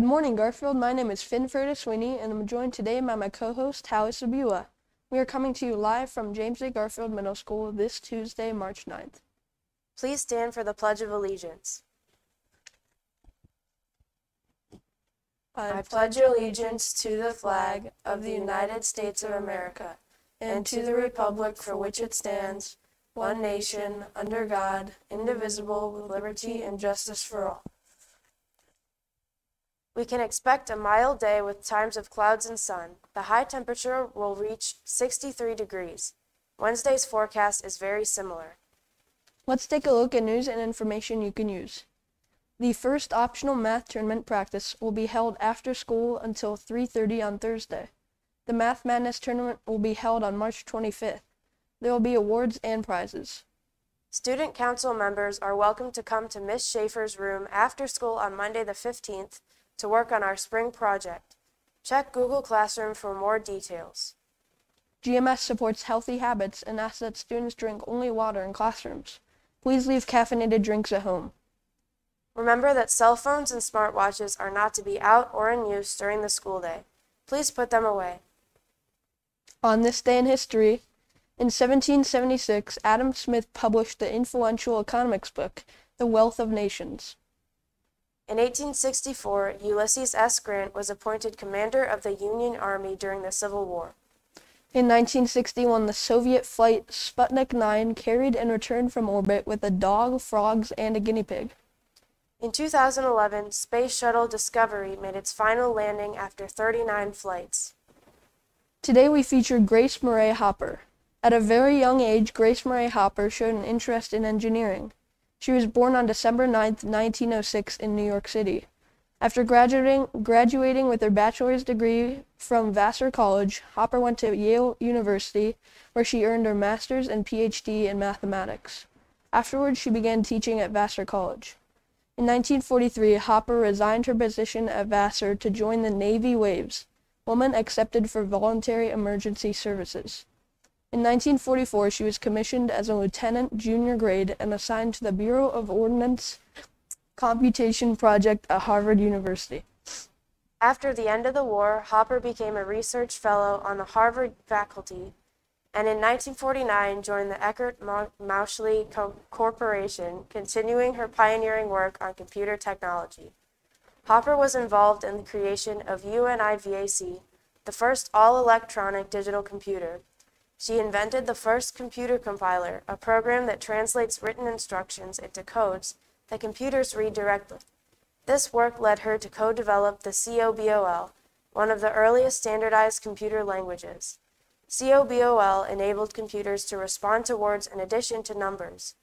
Good morning, Garfield. My name is Finn Ferda Sweeney, and I'm joined today by my co-host, Hallie Sabula. We are coming to you live from James A. Garfield Middle School this Tuesday, March 9th. Please stand for the Pledge of Allegiance. I pledge allegiance to the flag of the United States of America and to the republic for which it stands, one nation, under God, indivisible, with liberty and justice for all. We can expect a mild day with times of clouds and sun. The high temperature will reach 63 degrees. Wednesday's forecast is very similar. Let's take a look at news and information you can use. The first optional math tournament practice will be held after school until 3:30 on Thursday. The Math Madness tournament will be held on March 25th. There will be awards and prizes. Student council members are welcome to come to Miss Schaefer's room after school on Monday the 15th to work on our spring project. Check Google Classroom for more details. GMS supports healthy habits and asks that students drink only water in classrooms. Please leave caffeinated drinks at home. Remember that cell phones and smartwatches are not to be out or in use during the school day. Please put them away. On this day in history, in 1776, Adam Smith published the influential economics book, The Wealth of Nations. In 1864, Ulysses S. Grant was appointed commander of the Union Army during the Civil War. In 1961, the Soviet flight Sputnik 9 carried and returned from orbit with a dog, frogs, and a guinea pig. In 2011, Space Shuttle Discovery made its final landing after 39 flights. Today we feature Grace Murray Hopper. At a very young age, Grace Murray Hopper showed an interest in engineering. She was born on December 9, 1906 in New York City. After graduating, graduating with her bachelor's degree from Vassar College, Hopper went to Yale University, where she earned her master's and PhD in mathematics. Afterwards, she began teaching at Vassar College. In 1943, Hopper resigned her position at Vassar to join the Navy Waves, woman accepted for voluntary emergency services. In 1944, she was commissioned as a lieutenant junior grade and assigned to the Bureau of Ordnance Computation Project at Harvard University. After the end of the war, Hopper became a research fellow on the Harvard faculty and in 1949 joined the Eckert Mauchly Co- Corporation, continuing her pioneering work on computer technology. Hopper was involved in the creation of UNIVAC, the first all electronic digital computer. She invented the first computer compiler, a program that translates written instructions into codes that computers read directly. This work led her to co develop the COBOL, one of the earliest standardized computer languages. COBOL enabled computers to respond to words in addition to numbers.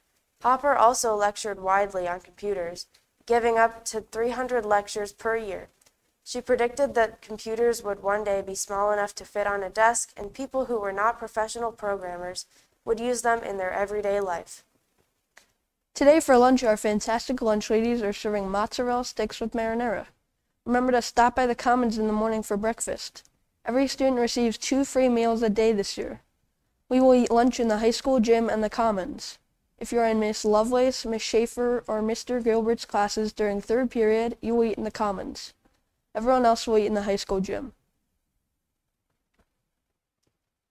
Hopper also lectured widely on computers, giving up to 300 lectures per year. She predicted that computers would one day be small enough to fit on a desk, and people who were not professional programmers would use them in their everyday life. Today for lunch, our fantastic lunch ladies are serving mozzarella sticks with marinara. Remember to stop by the Commons in the morning for breakfast. Every student receives two free meals a day this year. We will eat lunch in the high school gym and the Commons. If you are in Miss Lovelace, Miss Schaefer, or Mr. Gilbert's classes during third period, you will eat in the Commons. Everyone else will eat in the high school gym.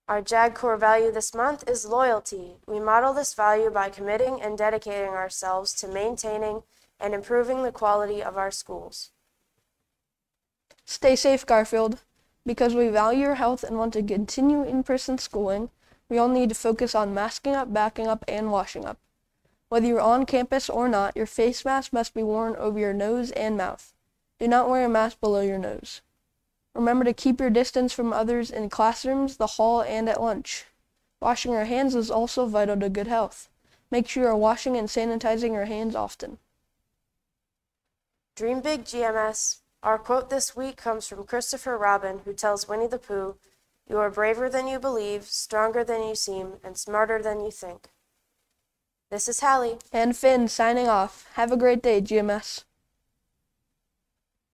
Our JAG core value this month is loyalty. We model this value by committing and dedicating ourselves to maintaining and improving the quality of our schools. Stay safe, Garfield. Because we value your health and want to continue in person schooling, we all need to focus on masking up, backing up, and washing up. Whether you're on campus or not, your face mask must be worn over your nose and mouth. Do not wear a mask below your nose. Remember to keep your distance from others in classrooms, the hall, and at lunch. Washing your hands is also vital to good health. Make sure you are washing and sanitizing your hands often. Dream big, GMS. Our quote this week comes from Christopher Robin, who tells Winnie the Pooh, You are braver than you believe, stronger than you seem, and smarter than you think. This is Hallie. And Finn signing off. Have a great day, GMS.